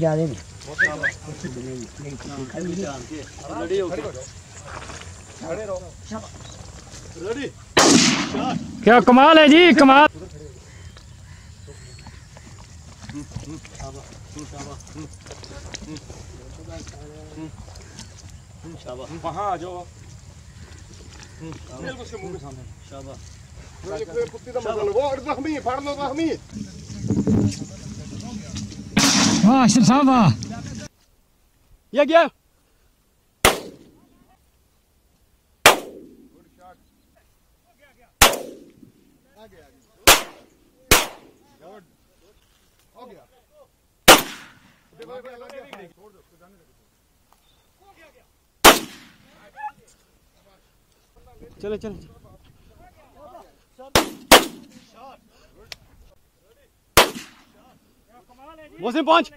जा क्या कमाल है जी, कमाल। वहाँ आ जाओ। बिल्कुल उसके मुँह के सामने शाबाश वाह अशरफ साहब गया चलो चलो। मोहसिन पहुँच